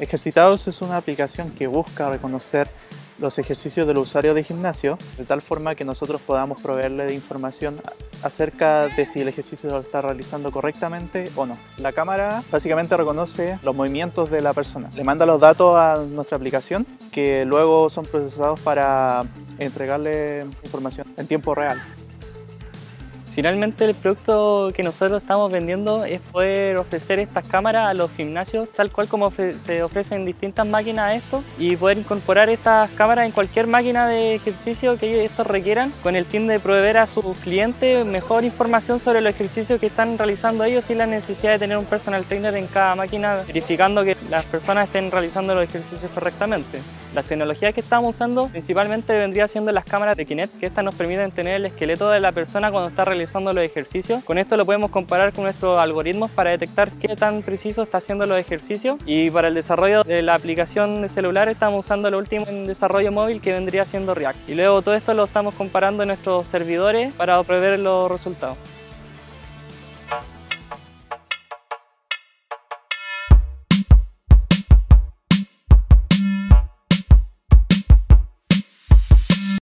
Ejercitados es una aplicación que busca reconocer los ejercicios del usuario de gimnasio de tal forma que nosotros podamos proveerle de información acerca de si el ejercicio lo está realizando correctamente o no. La cámara básicamente reconoce los movimientos de la persona. Le manda los datos a nuestra aplicación que luego son procesados para entregarle información en tiempo real. Finalmente el producto que nosotros estamos vendiendo es poder ofrecer estas cámaras a los gimnasios tal cual como se ofrecen distintas máquinas a esto y poder incorporar estas cámaras en cualquier máquina de ejercicio que estos requieran con el fin de proveer a sus clientes mejor información sobre los ejercicios que están realizando ellos sin la necesidad de tener un personal trainer en cada máquina verificando que las personas estén realizando los ejercicios correctamente. Las tecnologías que estamos usando principalmente vendría siendo las cámaras de Kinect, que estas nos permiten tener el esqueleto de la persona cuando está realizando los ejercicios. Con esto lo podemos comparar con nuestros algoritmos para detectar qué tan preciso está haciendo los ejercicios. Y para el desarrollo de la aplicación de celular estamos usando lo último en desarrollo móvil que vendría siendo React. Y luego todo esto lo estamos comparando en nuestros servidores para prever los resultados.